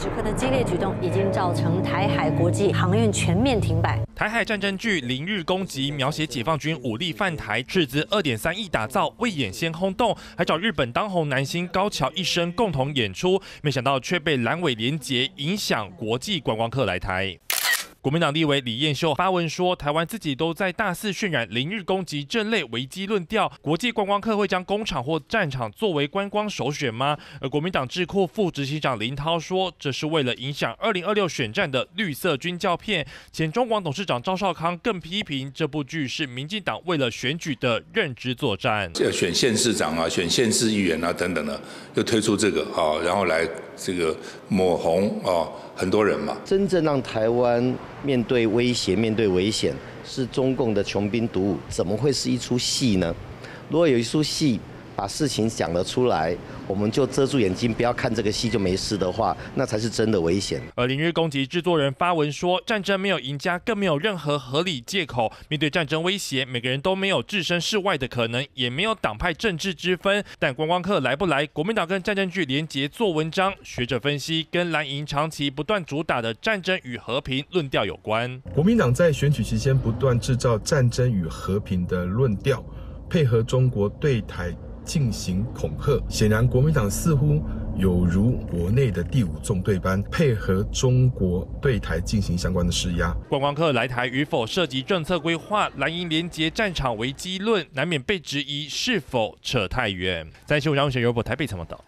时刻的激烈举动，已经造成台海国际航运全面停摆。台海战争剧《零日攻击》描写解放军武力犯台，斥资二点三亿打造，未演先轰动，还找日本当红男星高桥一生共同演出，没想到却被阑尾连结，影响国际观光客来台。国民党立委李彦秀发文说，台湾自己都在大肆渲染零日攻击这类危机论调，国际观光客会将工厂或战场作为观光首选吗？而国民党智库副执行长林涛说，这是为了影响二零二六选战的绿色军教片。前中广董事长赵少康更批评这部剧是民进党为了选举的认知作战，要选县市长啊，选县市议员啊等等的，就推出这个啊，然后来这个抹红啊。很多人嘛，真正让台湾面对威胁、面对危险，是中共的穷兵黩武，怎么会是一出戏呢？如果有一出戏。把事情讲了出来，我们就遮住眼睛，不要看这个戏就没事的话，那才是真的危险。而零日攻击制作人发文说，战争没有赢家，更没有任何合理借口。面对战争威胁，每个人都没有置身事外的可能，也没有党派政治之分。但观光客来不来，国民党跟战争剧连结做文章，学者分析跟蓝营长期不断主打的战争与和平论调有关。国民党在选举期间不断制造战争与和平的论调，配合中国对台。进行恐吓，显然国民党似乎有如国内的第五纵队般，配合中国对台进行相关的施压。观光客来台与否涉及政策规划，蓝营连结战场为基论，难免被质疑是否扯太远。在新闻上，选由播台北采访到。